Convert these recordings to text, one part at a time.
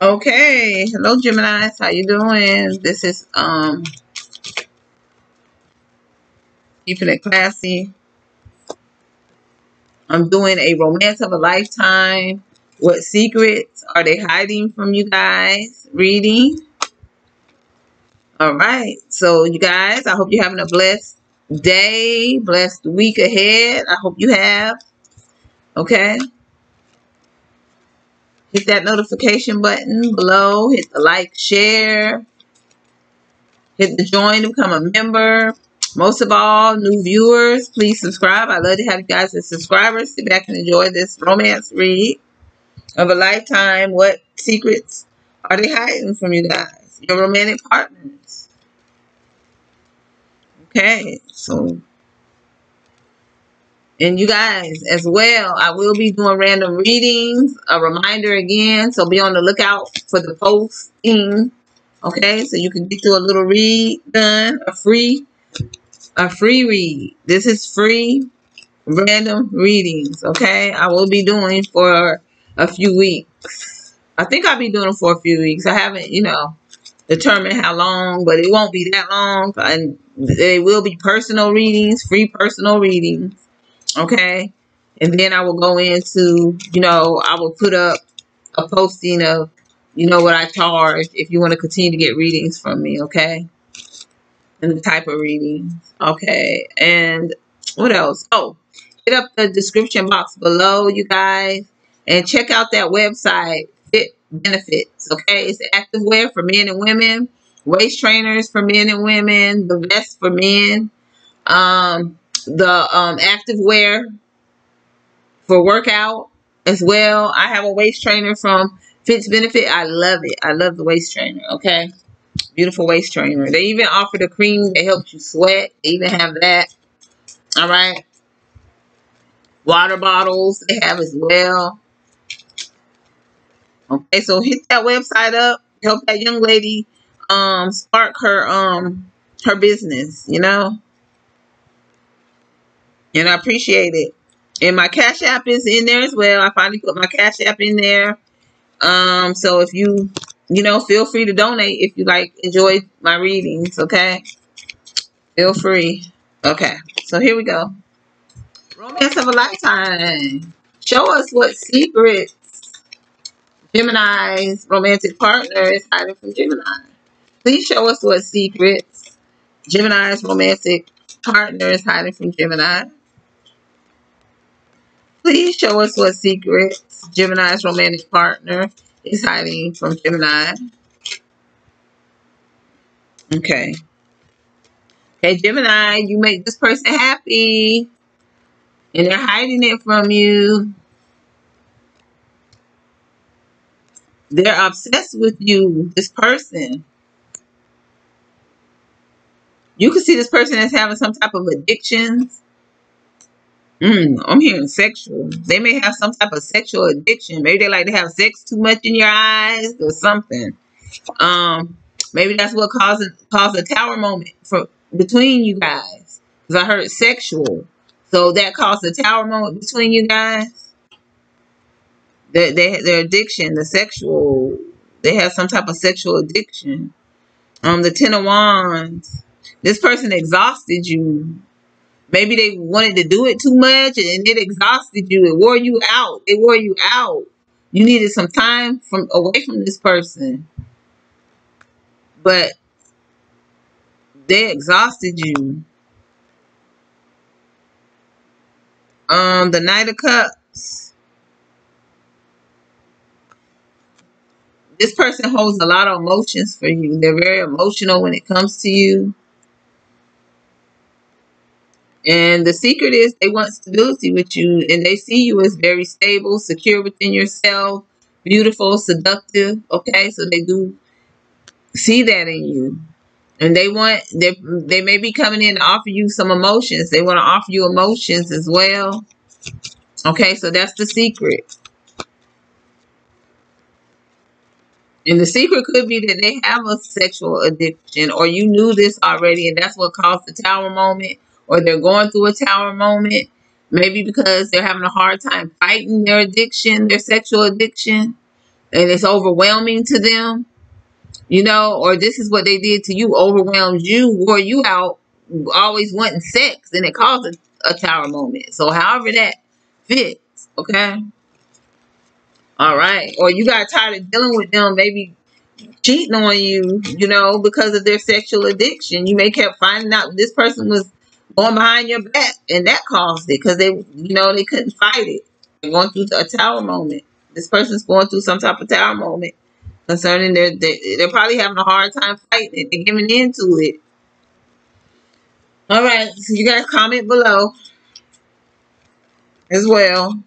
Okay, hello Gemini. How you doing? This is um keeping it classy. I'm doing a romance of a lifetime. What secrets are they hiding from you guys? Reading. All right. So you guys, I hope you're having a blessed day, blessed week ahead. I hope you have. Okay. Hit that notification button below. Hit the like, share. Hit the join to become a member. Most of all, new viewers, please subscribe. I love to have you guys as subscribers. Sit back and enjoy this romance read of a lifetime. What secrets are they hiding from you guys? Your romantic partners. Okay, so and you guys as well, I will be doing random readings. A reminder again, so be on the lookout for the posting. Okay, so you can get you a little read done, a free, a free read. This is free random readings. Okay, I will be doing for a few weeks. I think I'll be doing them for a few weeks. I haven't, you know, determined how long, but it won't be that long. And they will be personal readings, free personal readings. Okay. And then I will go into, you know, I will put up a posting of, you know, what I charge if you want to continue to get readings from me. Okay. And the type of readings. Okay. And what else? Oh, hit up the description box below, you guys, and check out that website, Fit Benefits. Okay. It's active wear for men and women, waist trainers for men and women, the vest for men. Um, the um, active wear for workout as well. I have a waist trainer from Fits Benefit. I love it. I love the waist trainer. Okay. Beautiful waist trainer. They even offer the cream that helps you sweat. They even have that. All right. Water bottles they have as well. Okay, so hit that website up. Help that young lady um spark her um her business, you know. And I appreciate it. And my Cash App is in there as well. I finally put my Cash App in there. Um, so if you, you know, feel free to donate if you like enjoy my readings, okay? Feel free. Okay, so here we go. Romance of a lifetime. Show us what secrets Gemini's romantic partner is hiding from Gemini. Please show us what secrets Gemini's romantic partner is hiding from Gemini. Please show us what secrets Gemini's romantic partner is hiding from Gemini. Okay. Okay, Gemini, you make this person happy. And they're hiding it from you. They're obsessed with you, this person. You can see this person as having some type of addictions Mm, I'm hearing sexual. They may have some type of sexual addiction. Maybe they like to have sex too much in your eyes or something. Um, maybe that's what caused caused a tower moment for between you guys. Because I heard sexual, so that caused a tower moment between you guys. Their, their, their addiction, the sexual, they have some type of sexual addiction. Um, the Ten of Wands. This person exhausted you Maybe they wanted to do it too much and it exhausted you. It wore you out. It wore you out. You needed some time from away from this person. But they exhausted you. Um, the Knight of Cups. This person holds a lot of emotions for you. They're very emotional when it comes to you. And the secret is they want stability with you and they see you as very stable, secure within yourself, beautiful, seductive. Okay, so they do see that in you. And they want they they may be coming in to offer you some emotions. They want to offer you emotions as well. Okay, so that's the secret. And the secret could be that they have a sexual addiction or you knew this already and that's what caused the tower moment or they're going through a tower moment, maybe because they're having a hard time fighting their addiction, their sexual addiction. and it's overwhelming to them, you know, or this is what they did to you, overwhelmed you, wore you out, always wanting sex, and it caused a, a tower moment. So however that fits, okay? All right. Or you got tired of dealing with them, maybe cheating on you, you know, because of their sexual addiction. You may kept finding out this person was going behind your back and that caused it because they, you know, they couldn't fight it. They're going through a tower moment. This person's going through some type of tower moment concerning their, they, they're probably having a hard time fighting it. They're giving into it. All right. So you guys comment below as well.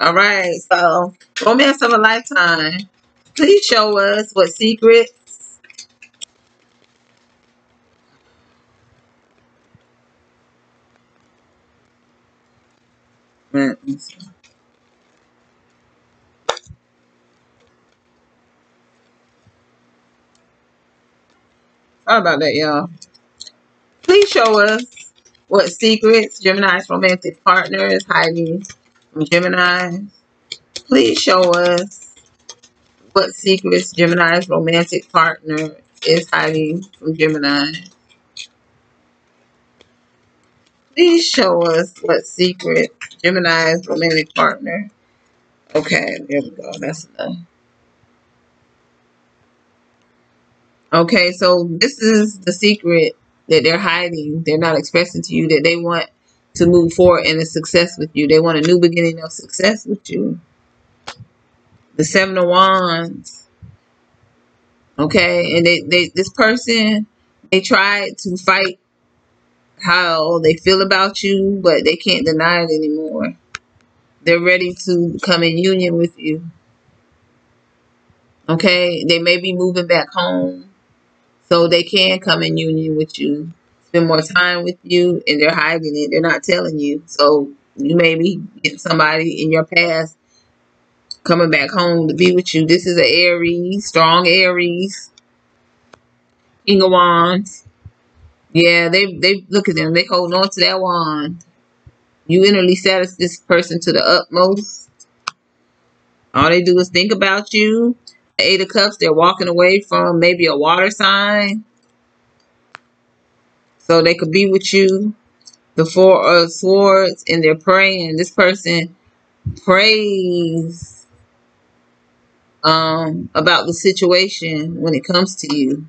All right. So romance of a lifetime. Please show us what Mm. secrets Sorry about that, y'all. Please show us what secrets Gemini's romantic partner is hiding from Gemini. Please show us what secrets Gemini's romantic partner is hiding from Gemini. Please show us what secret Gemini's romantic partner. Okay, there we go. That's enough. Okay, so this is the secret that they're hiding. They're not expressing to you that they want to move forward in a success with you. They want a new beginning of success with you the seven of wands okay and they, they this person they tried to fight how they feel about you but they can't deny it anymore they're ready to come in union with you okay they may be moving back home so they can come in union with you spend more time with you and they're hiding it they're not telling you so you may be getting somebody in your past coming back home to be with you. This is an Aries, strong Aries. King of Wands. Yeah, they they look at them. They holding on to that wand. You innerly satisfy this person to the utmost. All they do is think about you. The Eight of Cups, they're walking away from maybe a water sign. So they could be with you. The Four of Swords, and they're praying. This person prays um, about the situation when it comes to you.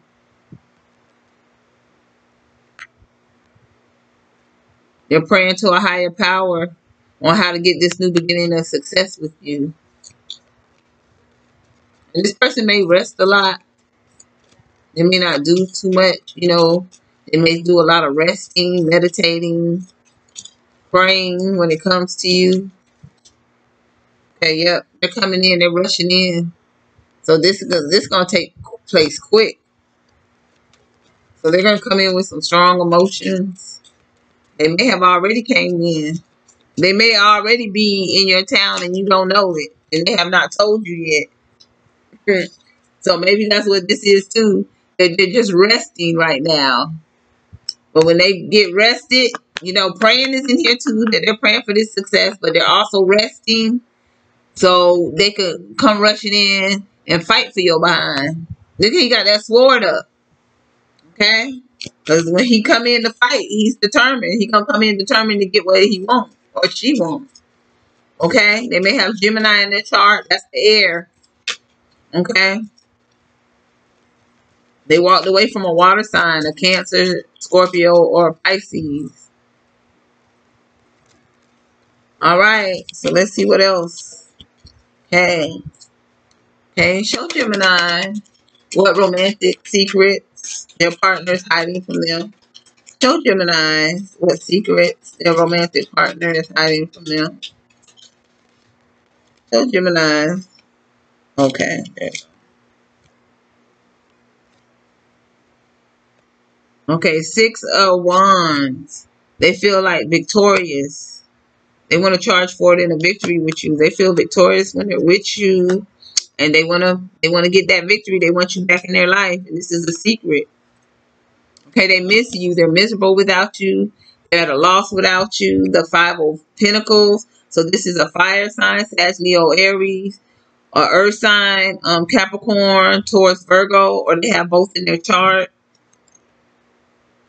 They're praying to a higher power on how to get this new beginning of success with you. And this person may rest a lot. They may not do too much, you know. They may do a lot of resting, meditating, praying when it comes to you. Okay, yep. They're coming in. They're rushing in. So this is this gonna take place quick. So they're gonna come in with some strong emotions. They may have already came in. They may already be in your town and you don't know it, and they have not told you yet. so maybe that's what this is too. They're, they're just resting right now. But when they get rested, you know, praying is in here too. That they're praying for this success, but they're also resting so they could come rushing in and fight for your behind. Look, he got that sword up. Okay? Because when he come in to fight, he's determined. He gonna come in determined to get what he want or she want. Okay? They may have Gemini in their chart. That's the air. Okay? They walked away from a water sign, a Cancer, Scorpio, or Pisces. All right. So let's see what else. Okay. Okay, show Gemini what romantic secrets their partner is hiding from them. Show Gemini what secrets their romantic partner is hiding from them. Show Gemini. Okay, Okay, six of wands. They feel like victorious. They want to charge forward in a victory with you. They feel victorious when they're with you and they want to they want to get that victory. They want you back in their life. And this is a secret. Okay they miss you. They're miserable without you. They're at a loss without you. The five of pentacles. So this is a fire sign. Sag Leo Aries or earth sign, um, Capricorn, Taurus, Virgo, or they have both in their chart.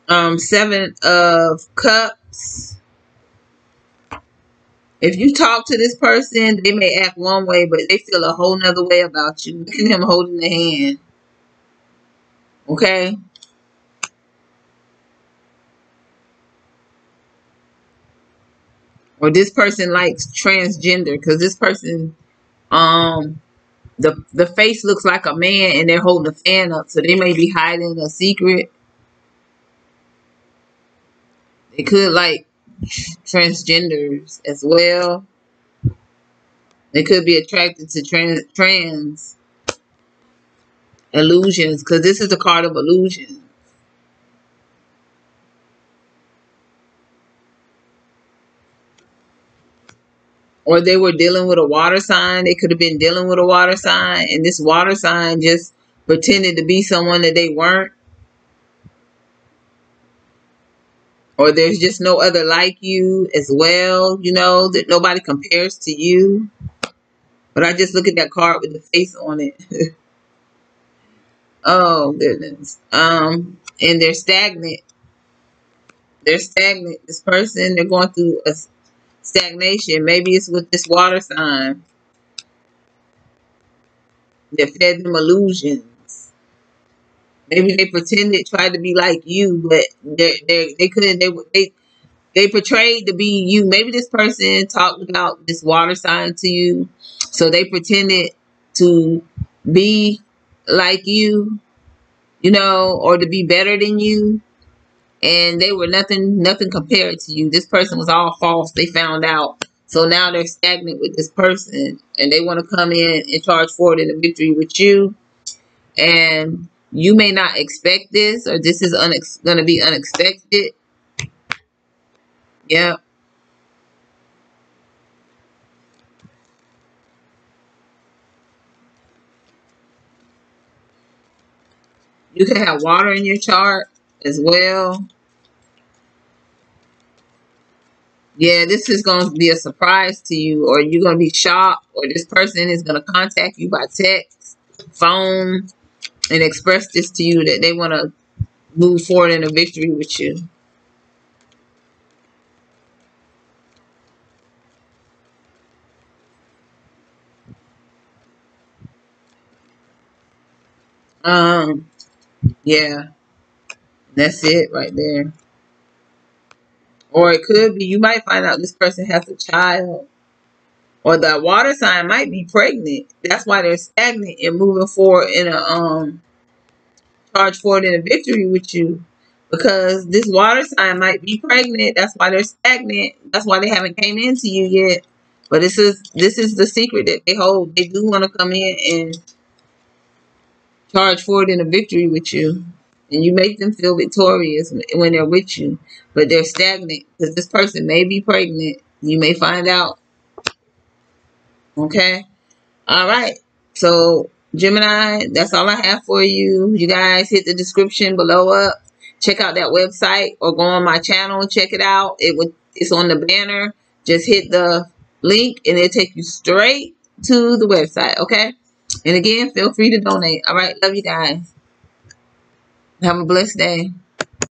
Um, seven of cups. If you talk to this person, they may act one way, but they feel a whole nother way about you. Look at him holding the hand. Okay? Or this person likes transgender because this person um the the face looks like a man and they're holding a fan up so they may be hiding a secret they could like transgenders as well they could be attracted to trans trans illusions because this is the card of illusions. or they were dealing with a water sign. They could have been dealing with a water sign, and this water sign just pretended to be someone that they weren't. Or there's just no other like you as well, you know, that nobody compares to you. But I just look at that card with the face on it. oh, goodness. Um, and they're stagnant. They're stagnant. This person, they're going through a stagnation. Maybe it's with this water sign that fed them illusions. Maybe they pretended, tried to be like you, but they they they couldn't. They they they portrayed to be you. Maybe this person talked about this water sign to you, so they pretended to be like you, you know, or to be better than you and they were nothing nothing compared to you. This person was all false. They found out. So now they're stagnant with this person and they want to come in and charge forward in a victory with you. And you may not expect this or this is going to be unexpected. Yeah. You can have water in your chart as well. Yeah, this is going to be a surprise to you, or you're going to be shocked, or this person is going to contact you by text, phone, and express this to you that they want to move forward in a victory with you. Um, yeah. That's it right there. Or it could be you might find out this person has a child. Or that water sign might be pregnant. That's why they're stagnant and moving forward in a um charge forward in a victory with you. Because this water sign might be pregnant. That's why they're stagnant. That's why they haven't came into you yet. But this is this is the secret that they hold. They do want to come in and charge forward in a victory with you and you make them feel victorious when they're with you, but they're stagnant because this person may be pregnant. You may find out. Okay. All right. So Gemini, that's all I have for you. You guys hit the description below up. Check out that website or go on my channel. And check it out. It would it's on the banner. Just hit the link and it'll take you straight to the website. Okay. And again, feel free to donate. All right. Love you guys. Have a blessed day.